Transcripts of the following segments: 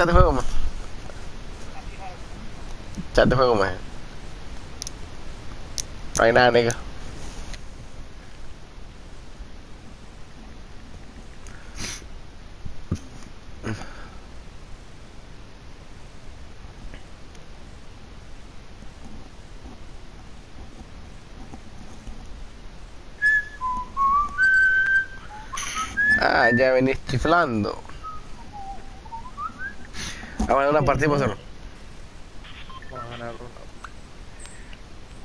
Chat de juego, man. Chat de juego, man. No hay nada, nigga. Ah, ya venís chiflando. A dar una partida a ganar.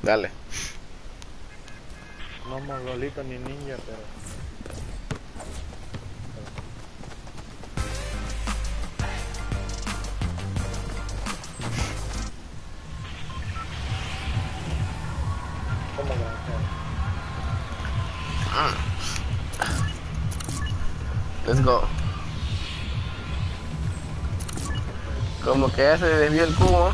Dale. No mongolito ni ninja, pero. Que ya se desvió el cubo.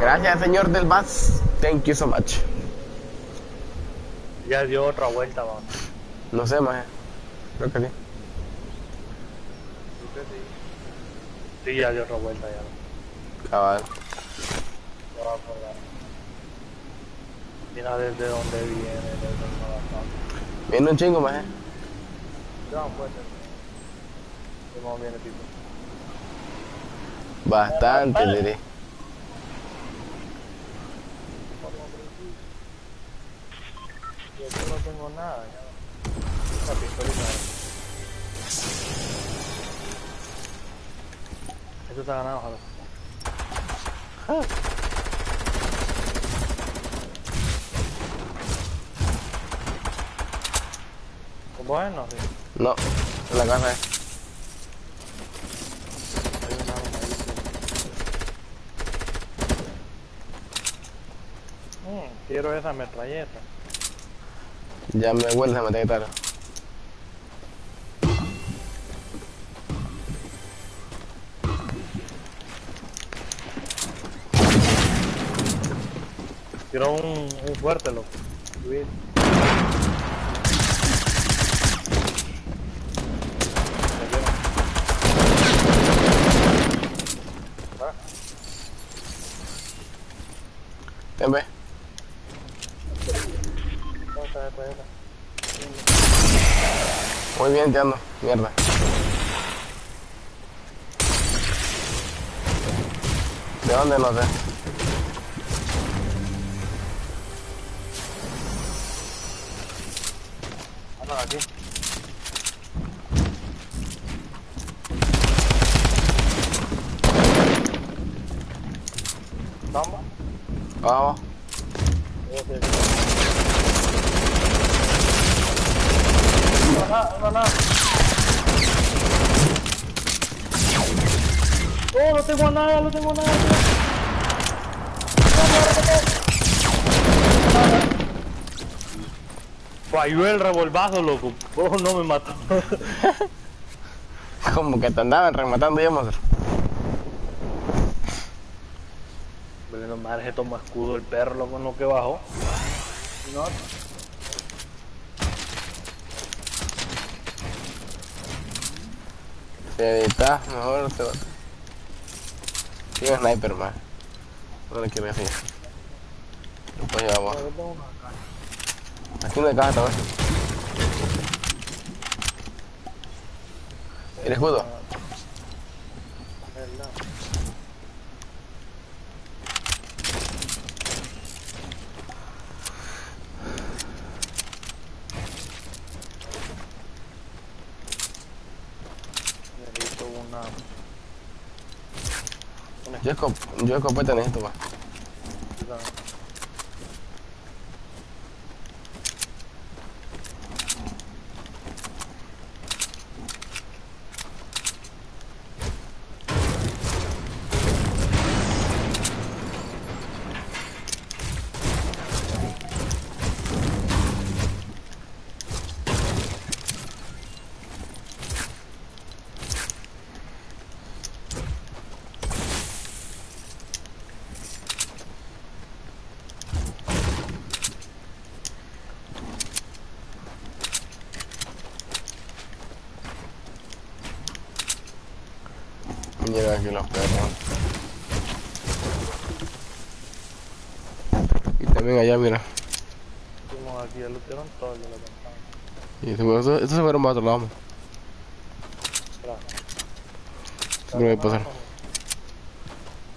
Gracias, señor del Bas. Thank you so much. Ya dio otra vuelta, va. No sé, más. Creo que sí. Sí, ya dio otra vuelta ya. Cabal. Mira desde dónde viene, desde dónde Viene un chingo, más. Ya, pues. ¿Cómo viene, tipo? Bastante, diré. Yo aquí no tengo nada, ya. Una pistolita. Esto está ganado, ojalá. Bueno, sí. No, la casa es. Hay un arma ahí. sí. Mm, quiero esa metralleta. Ya me huele a meter Quiero un, un fuerte, loco. Luis. Ven, ve. ¿Dónde está la metralleta? Muy bien, te ando. Mierda. ¿De dónde? No sé. Falló el revolvazo, loco. Oh, no me mató. Como que te andaban rematando ya, monstruo. Bueno, madre, se toma escudo el perro, loco, no que bajó. No. Si editas, mejor te va. Tiene sniper más. No le quiero decir. Después llevamos. Aquí hay caja también. ¿El escudo? Yo escop yo escopeta necesito más. Aquí los perros. Y también allá, mira. Fuimos aquí, ya lo tiraron todo el de la ventana. Y estos se fueron para otro lado. mo. Claro. Seguro que pasar.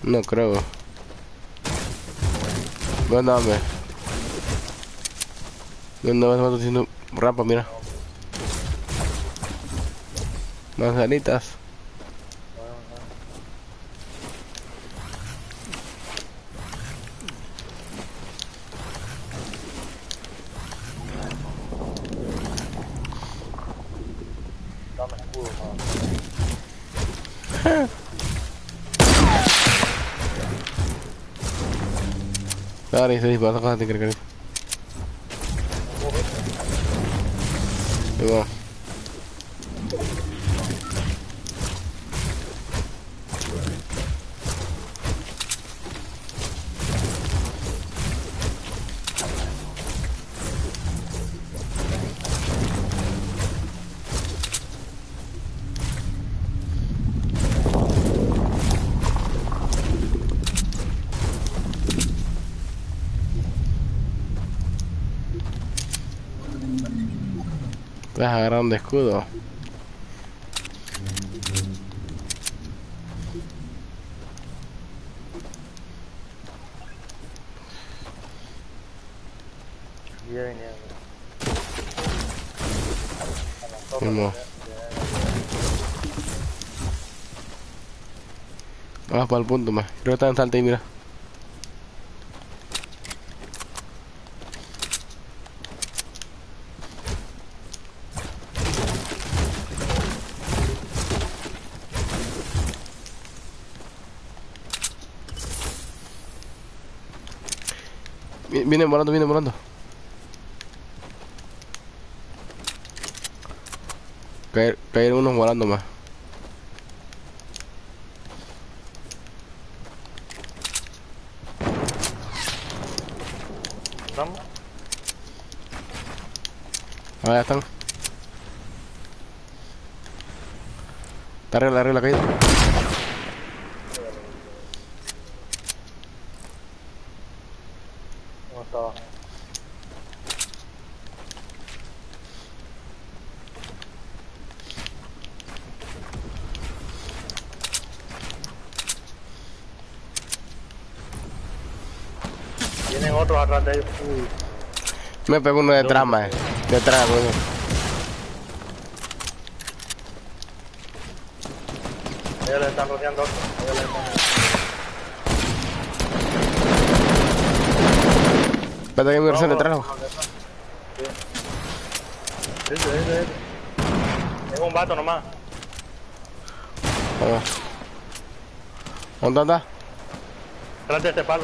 No creo. ¿Dónde dame? ¿Dónde vas haciendo rampa? Mira. Manzanitas. Bueno, bueno. Dame escudo, man. Dale, se dispara, sácate, que que. Ahí va. Estás agarrando escudo. Ya vinieron. Vamos. Vamos para el punto más. Creo que está en salta ahí, mira. Vienen volando, vienen volando. Caer, caer unos volando más. ¿Estamos? Ah, ya están. Está arriba, arriba la caída. ¿Cómo estaba? Vienen otros atrás de ellos. Uy, Me pegó uno detrás, más. Detrás, güey. ellos le están rodeando otros. Ellos le están... Espérate que mi versión detrás. no, Ese, ese, ese. Es un vato nomás. ¿Dónde anda? Tras de este palo.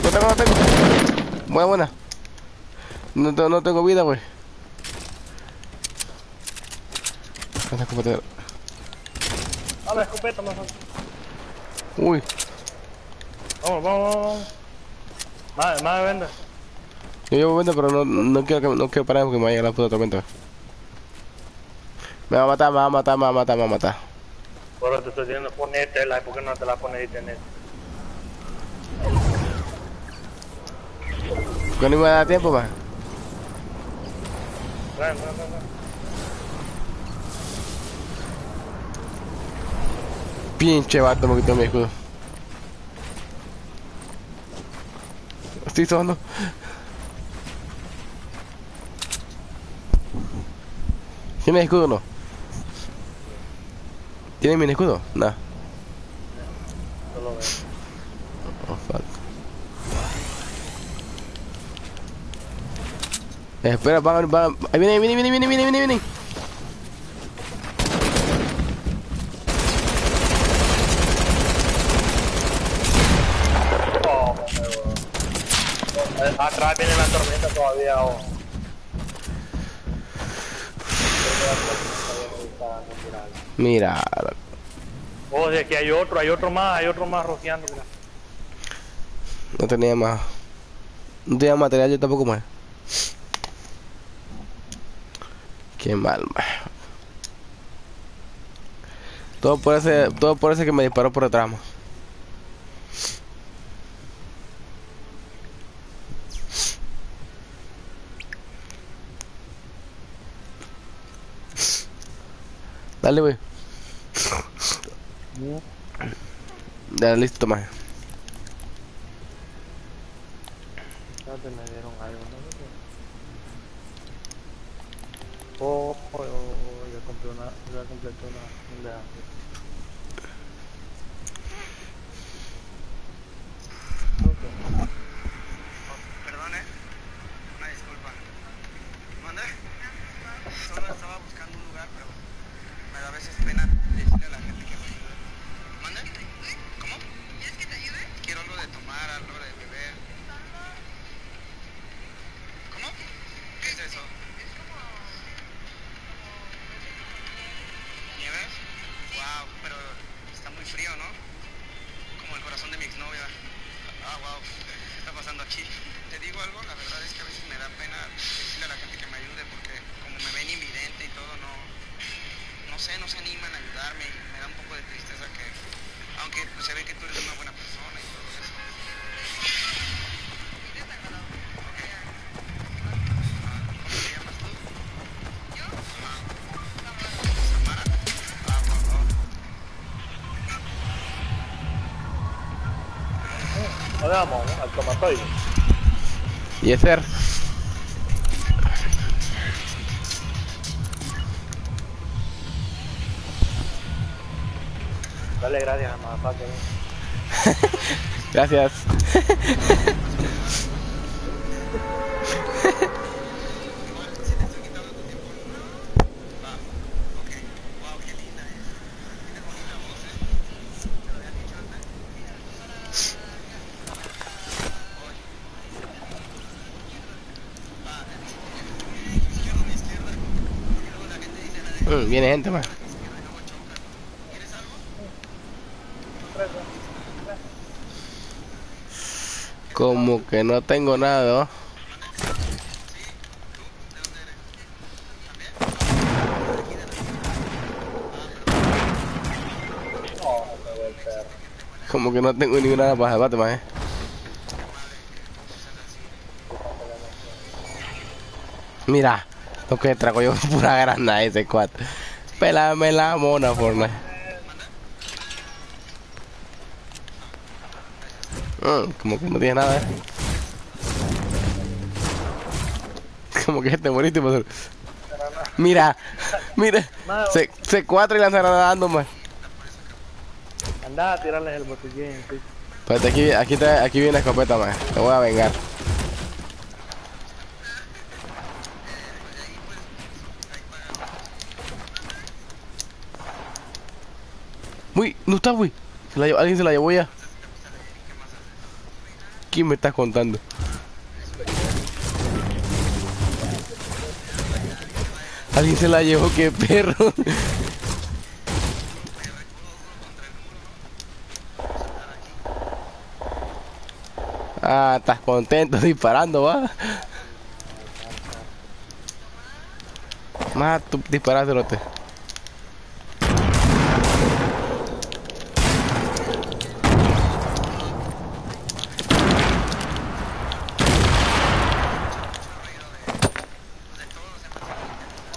No tengo, no tengo. Buena, buena. No, te- no tengo vida, güey. Esa escopeta. Ah, la escopeta, más Uy, Vamos, vamos, vamos. Más, más venda. yo llevo venta, pero no, no quiero que no quiero parar porque me va a llegar la puta tormenta. Me va a matar, me va a matar, me va a matar, me va a matar. Por eso te estoy diciendo ponértela, ¿por qué no te la pones y tenés? Que no me va tiempo, trae. Pinche vato, me quitó mi escudo. Estoy solo. ¿Tiene escudo o no? ¿Tiene mi escudo? No. Espera, van, van. Ahí viene, viene, viene, viene, viene, viene, viene. Oh, Atrás viene la tormenta todavía, oh. Mira, Oh, de que hay otro, hay otro más, hay otro más rociando, mira. no tenía más. No tenía material yo tampoco más. Qué mal, ma. Todo por ese, todo por ese que me disparó por detrás. Dale, wey. Ya, listo, ma. Ya te me dieron algo, ¿no? Oh, oh, ya compré una, ya completé una. Perdone, una. Solo estaba buscando un lugar, pero me da a veces pena decirle a la gente que pasando aquí? Te digo algo, la verdad es que a veces me da pena decirle a la gente que me ayude porque como me ven invidente y todo, no, no sé, no se animan a ayudarme y me da un poco de tristeza que, aunque pues, se ve que tú eres una buena persona y todo ¿no? al tomatoide. Y es ser. Dale gracias a Madafaque. Gracias. Aquí de la... No, el perro. Como que no tengo ninguna para debate, ma. eh. Mira, lo que trago yo pura granada ese cuatro. Pelame la mona, Fortnite. Mm, como que no tiene nada, eh. Como que te moriste, pues. Mira, mira. C, C4 y lanzar dando, más. Anda a tirarles el botellín, sí. Pues aquí, aquí, te- aquí viene escopeta, más. Te voy a vengar. Uy, no está, güey. Alguien se la llevó ya. ¿Quién me estás contando? Alguien se la llevó, qué perro. Ah, estás contento disparando, va. Más tú disparáselo te.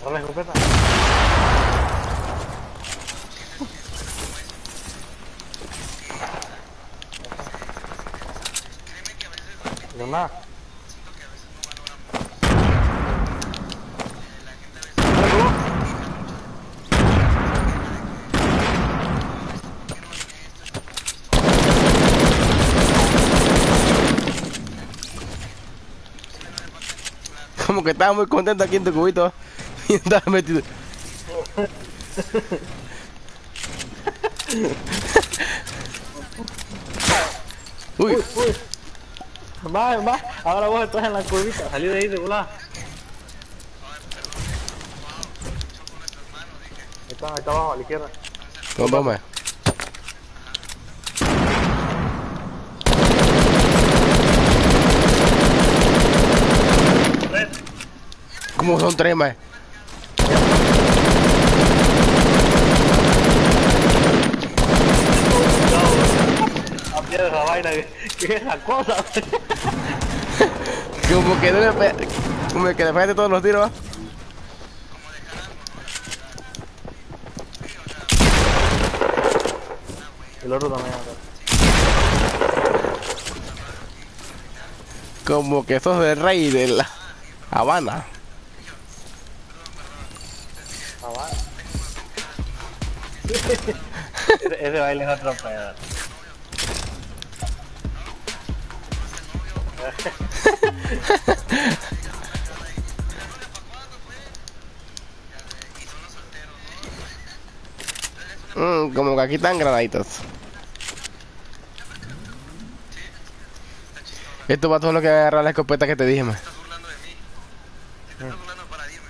Agarra la escopeta. No nada. Como que estaba muy contento aquí en tu cubito. Y estaba metido. Uy, Uy. Va, va. Ahora vos estás en la curvita. Salí de ahí de volada. Ahí está, ahí está abajo, a la izquierda. no toma. ¿Cómo son tres más? la vaina, ¿qué es la cosa? Como que no. Como que le todos los tiros. El otro también Como que sos de rey de la Habana. ese, baile es otro pedo. Mm, como que aquí están granaditos. Esto va todo lo que agarrar la escopeta que te dije, man. estás burlando de mí. Te estás burlando para irme.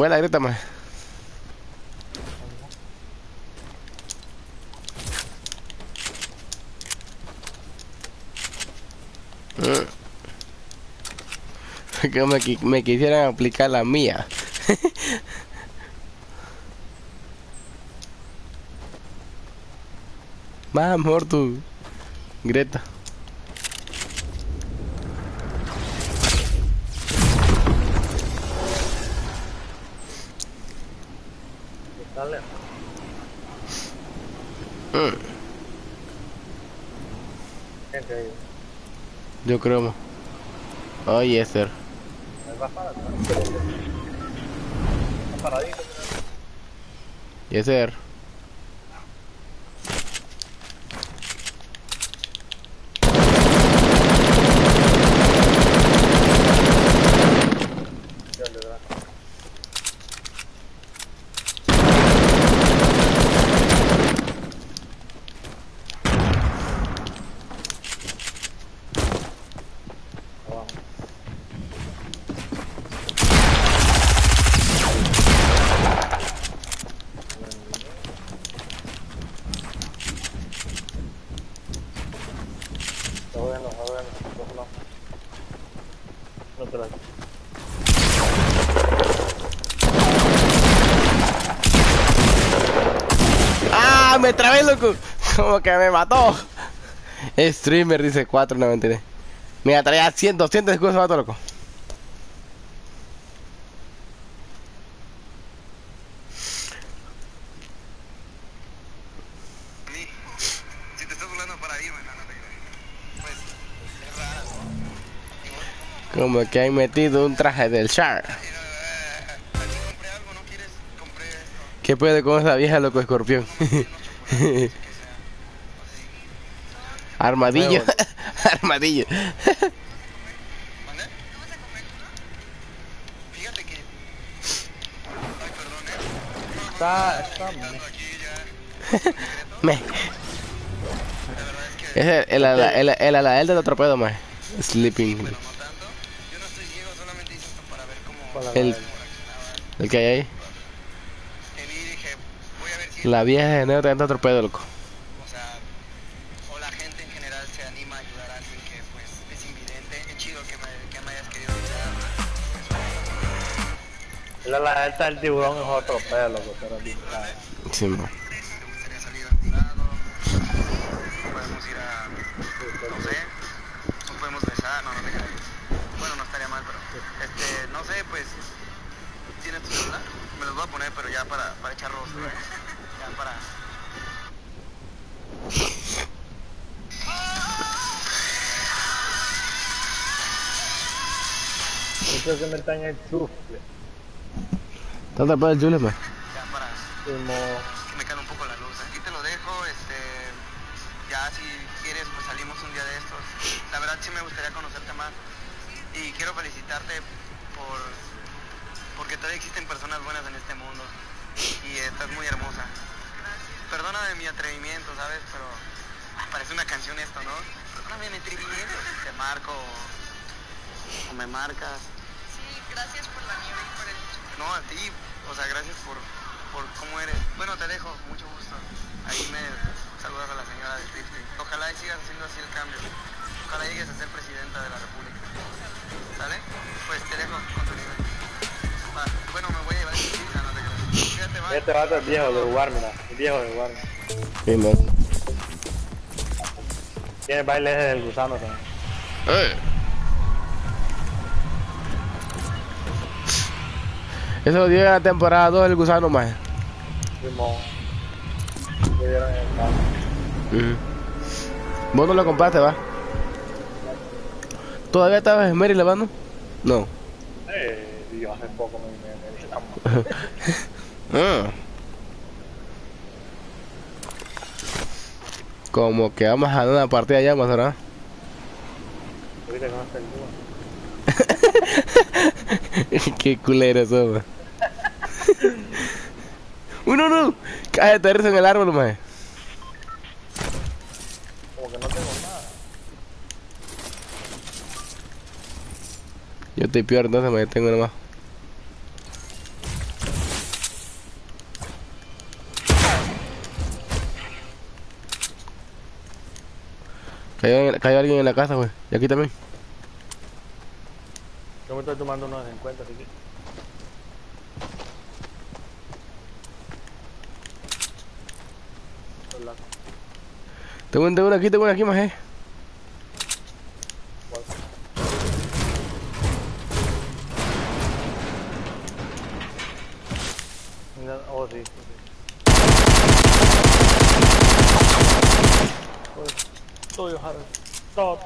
Vuela, grítame. Mm. Que me, me quisieran aplicar la mía. Más mejor tu Greta. Yo creo. Oye, ser. Ahí va para atrás. Está paradito. Yes, sir. Ya le da. Abajo. Está bueno, está bueno. Cógelo. No te la ¡Ah! ¡Me trabé, loco! Que me mató. Streamer dice 4.93. Mira, traía 100, 200 escudos, mató, loco. Como que hay metido un traje del esto. ¿Qué puede con esa vieja, loco, escorpión? Armadillo. Armadillo. ¿Mande? Fíjate que... Ay, perdón, eh. Está, está Estando aquí ya... Me. La verdad es que... Es el, el, ala- el, el, alael del otro pedo, man. Sleeping. Bueno, no tanto. Yo no estoy ciego, solamente hice esto para ver cómo... Con la El-. El que hay ahí. La vieja de negro está otro pedo, loco. Del tiburón es otro pelo, pero bien. Sí, man. ¿Te gustaría salir a algún lado? Podemos ir a, no sé, nos podemos besar, no, no te creas. Bueno, no estaría mal, pero, este, no sé, pues, ¿tienes tu celular? Me los voy a poner, pero ya para, para echar rostro, ¿eh? Ya para... Esto se meta en el chufle. Está pedo el Jules, man. Ya para Como, que me calme un poco la luz. Aquí te lo dejo, este, ya si quieres pues salimos un día de estos. La verdad sí me gustaría conocerte más y quiero felicitarte por porque todavía existen personas buenas en este mundo y estás muy hermosa. Perdóname mi atrevimiento, ¿sabes? Pero ay, parece una canción esto, ¿no? Perdóname mi atrevimiento. Te marco o me marcas. Sí, gracias por la nieve y por el No, a ti, o sea, gracias por, por cómo eres. Bueno, te dejo, mucho gusto. Ahí me saludas a la señora de Trifty. Ojalá y sigas haciendo así el cambio. Ojalá llegues a ser presidenta de la República. ¿Sale? Pues te dejo con tu nivel. Va, Bueno, me voy a llevar a no te creas. Fíjate, va. este vato es viejo de jugar, mira. Es viejo de jugar. Sí, man. Tiene bailes del gusano también. Eh. Eso lo dio en la temporada 2 el gusano más. Carro. Vos no lo compraste, va. ¿Todavía estabas en Mary lavando? No. Eh, yo hace poco me, me, me dije, "No, Ah. Como que vamos a dar una partida ya, más. ahorita que no está el dúo". Qué culero eso, man. Uno, no. Cállate de en el árbol, man. Como que no tengo nada. Yo estoy peor, entonces me tengo nomás. Cayó, cayó alguien en la casa, güey. Y aquí también. Yo me estoy tomando unos encuentros aquí. Hola. Tengo, tengo uno aquí, tengo uno aquí, más, eh. Mira, Oh, sí. sí, sí. Pues, Estoy ojalá. Todo.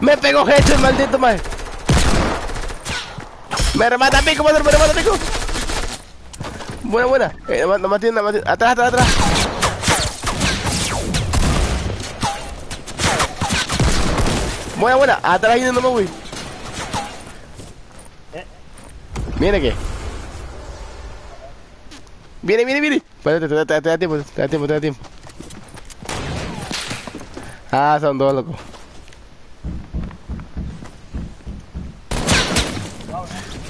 Me pegó el maldito, man. Me remata pico, madre, me remata pico. Buena, buena. Eh, nomás, Atrás, atrás, atrás. Buena, buena. Atrás y no me voy. ¿Viene qué? Viene, viene, viene. Espérate, te da tiempo, te da tiempo, te da tiempo. Ah, son dos, loco.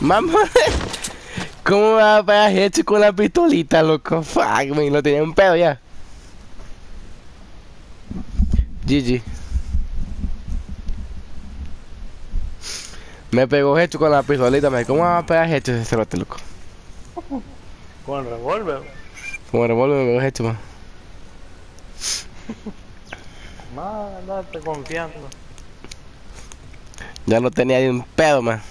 Mamá, ¿cómo me va a pegar hecho con la pistolita, loco? Fuck, man, lo tenía un pedo ya. GG. Me pegó hecho con la pistolita, man. ¿Cómo me va a pegar hecho ese cerote, loco? Con el revólver. Como revólver me pegó hecho, man. Más andarte confiando. Ya no tenía ni un pedo, man.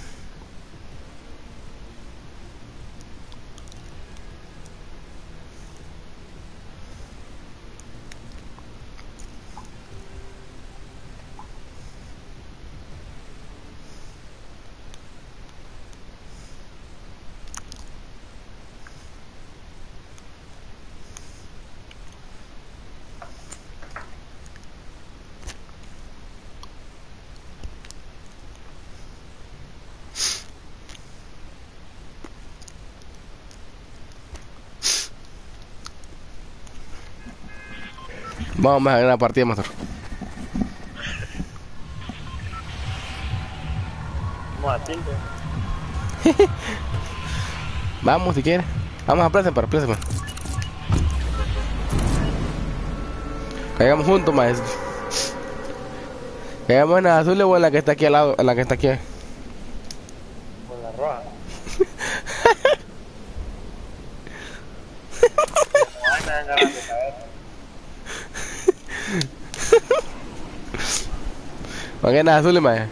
Vamos a ganar la partida, master. Vamos a tilde. Vamos, si quieres. Vamos a plaza, para plaza, man. Caigamos juntos, más. Caigamos en la azul o en la que está aquí al lado, en la que está aquí. Con la roja. Ay, me dan ganas de caer. ¿Para qué en las azules, más?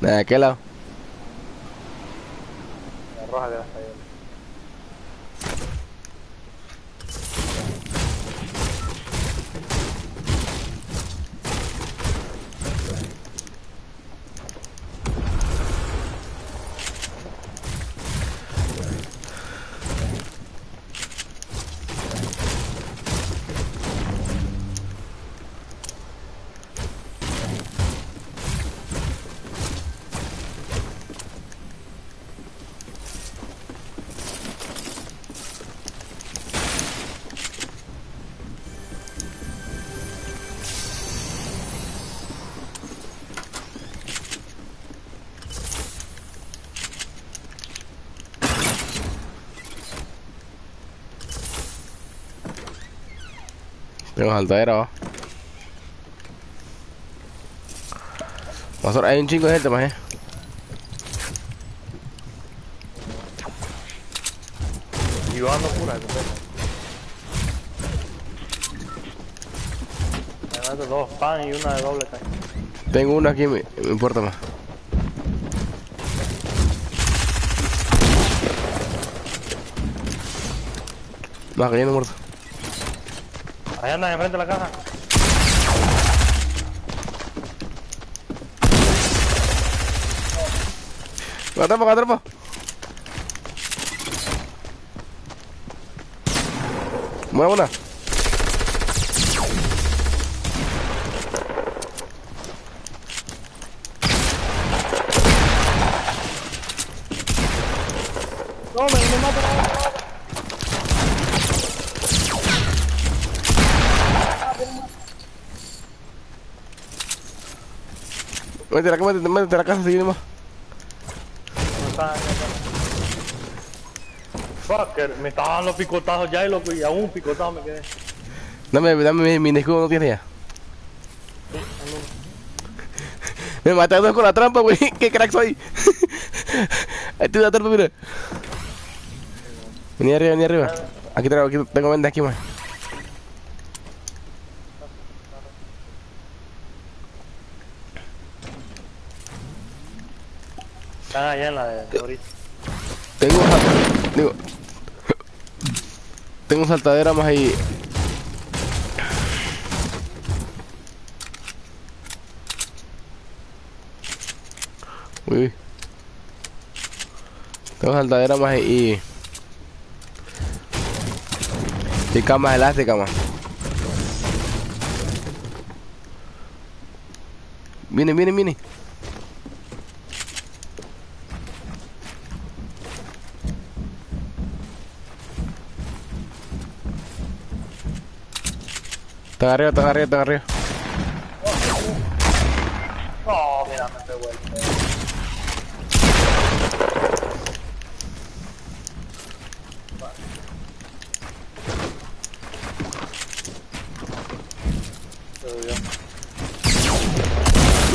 ¿De aquel lado? Va. Pastor, hay un chingo de gente, más, eh. Y yo ando pura, meto dos pan y una de doble caña. Tengo uno aquí, me, me importa más. Va cayendo muerto. Ahí andan enfrente de la caja. Atrapa, atrapa. Buena, buena. No, me, me mata, me mata. Métete la, métete, métete a la casa, seguimos más. No está, no está. Fucker, me estaba dando picotazos ya y loco, y aún un picotazo me quedé. Dame, dame mi, mi escudo, no tiene ya. Me maté a dos con la trampa, güey. Qué crack soy. Ahí estoy la trampa, mira. Vení arriba, vení arriba. Aquí tengo, aquí tengo venda aquí, más. Están allá en la de, ahorita. Tengo un sal- digo. Tengo saltadera más ahí. Uy, uy. Tengo saltadera más ahí. Y camas elásticas más. Viene, viene, viene. Están arriba, están arriba, están arriba. No, mira, me pegó el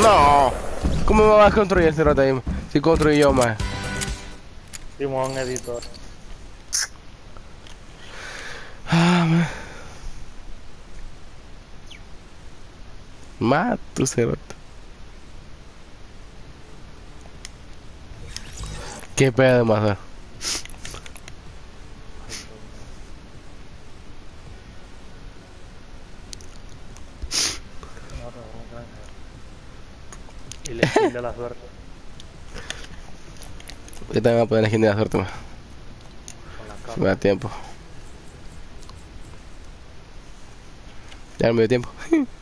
No. ¿Cómo me vas a construir ese rote ahí? Si construí yo más. Simón editor. Ah, man. Más tu cerote. Qué pedo de mazar. Y le de la suerte. Yo también voy a poner la gente de la suerte más. Con la Si me da tiempo. Ya no me dio tiempo.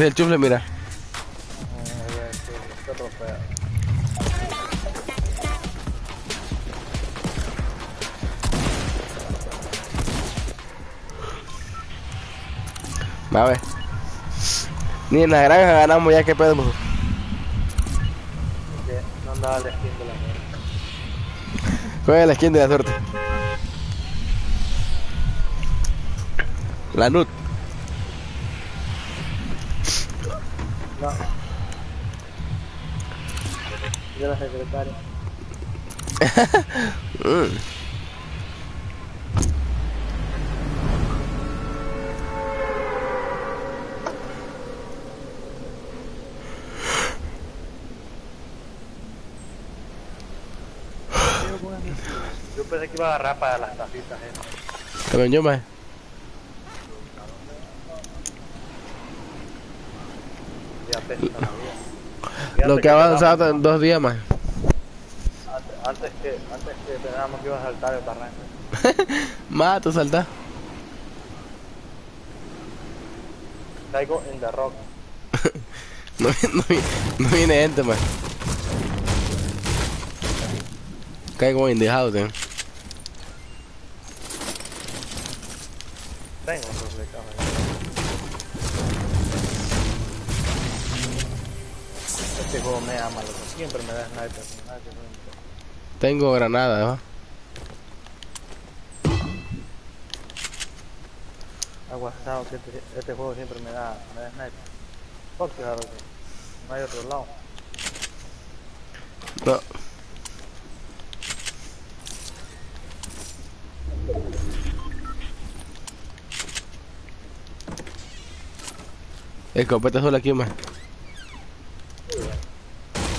El chufle, mira. Va a ver. Ni en la granja ganamos ya, qué pedo. Que no andaba el skin de la suerte. Juega la skin de la suerte. La nut. No. Yo la secretaria. Yo pensé que iba a agarrar para las tacitas, eh. También yo, más. Ya apesta la vida. Fíjate Lo que ha avanzado en dos días más. Antes, que, antes que pensábamos que iba a saltar el barranco. Más, tú saltas. Caigo en the rock. No, no, no viene gente, más. Caigo in the house, eh. Me ama, loco. Siempre me da sniper. Tengo granada, ¿va? Aguasado que este, este juego siempre me da, me da sniper. Fuck, claro que no hay otro lado. No. Escopeta sola aquí más.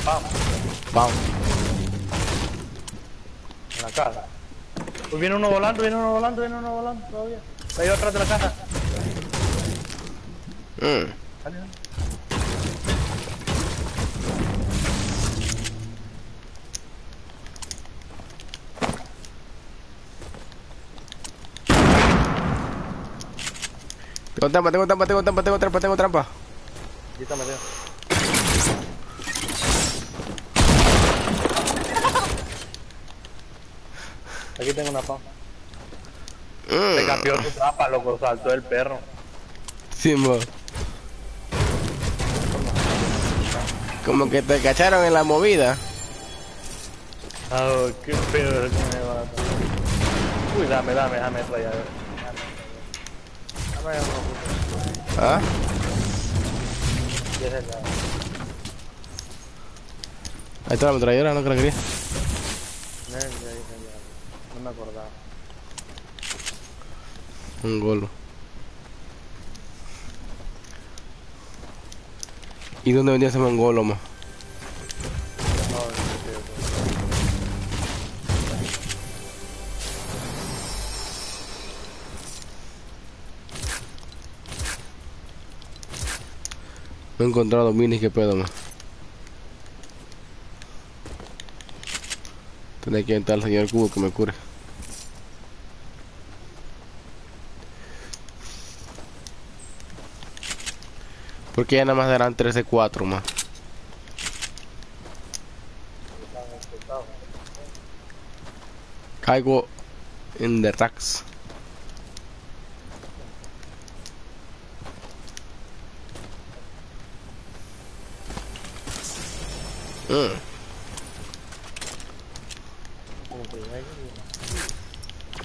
Vamos, Vamos. en la casa. Uy, viene uno volando, viene uno volando, viene uno volando todavía. Está ahí atrás de la casa. Mm. Dale, dale. Tengo trampa, tengo trampa, tengo trampa, tengo trampa, tengo trampa. Aquí está Mateo. Aquí tengo una papa. Se Mm. cambió tu trampa, loco, saltó el perro. Sí, mo. Como que te cacharon en la movida. Ah, qué pedo que me va a Uy, dame, dame, dame raya. Dame, dame, dame, ¿Ah? Ahí está la metralladora, no que la quería. No, ya, ya, ya. No me acordaba. Un golo. ¿Y dónde venía ese mongolo, ma? No, he encontrado minis, qué pedo, ma. Tendré que entrar al señor Cubo que me cure. Porque ya nada más darán 13-4 más. Caigo en the racks. Mm.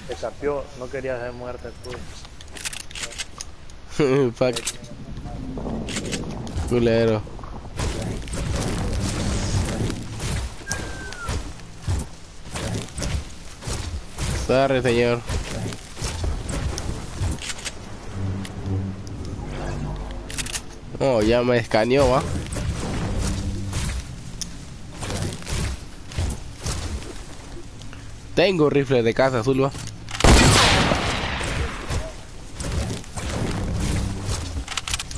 Se capió, no quería ser muerta tú. Fuck. Culero. Sorry, señor. Oh, ya me escaneó, va. Tengo rifle de casa azul, va.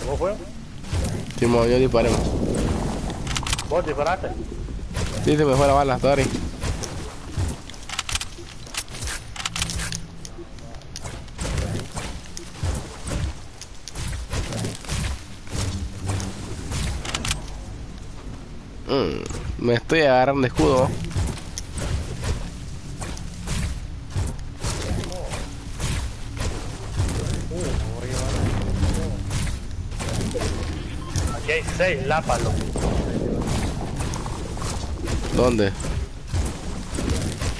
¿Cómo fue? Simón, yo disparemos. ¿Vos disparaste? Sí, se me fue la bala, sorry. Mm, me estoy agarrando escudo. Loco. ¿Dónde?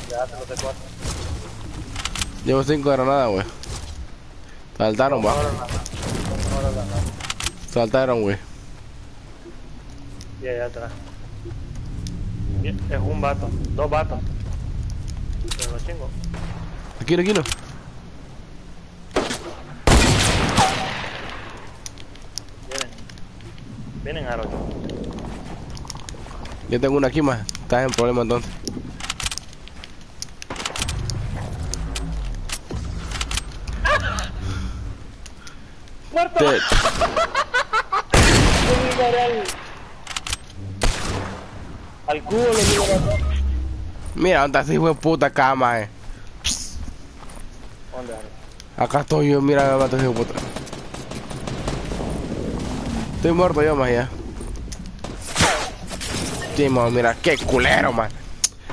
Ya te lo sé cuatro. Llevo cinco granadas, wey. Saltaron, va. Saltaron, wey. Y allá atrás. Es un vato, dos vatos. Pero lo chingo. Aquí, aquí no. Vienen. Vienen a. Yo tengo una aquí más. Estás en problema entonces. ¡Muerto! Al cubo le digo Mira, ¿dónde está ese hijo de puta cama, eh? ¿Dónde? Acá estoy yo, mira, me mato hijo de puta. Estoy muerto yo, más ya. Sí, man, mira, qué culero, man.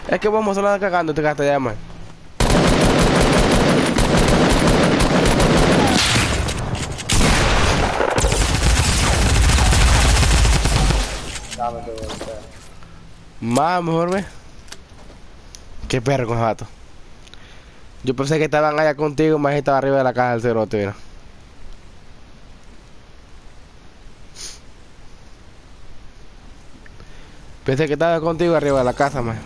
Es que vamos a cagando este gasta ya, man. Más mejor ve. Qué perro con jato. Yo pensé que estaban allá contigo, más estaba arriba de la caja del cerote, mira. Pensé que estaba contigo arriba de la casa, más.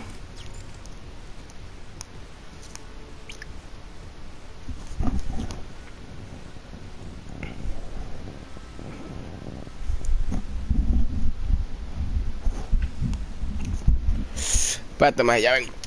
Espérate, más, ya vengo.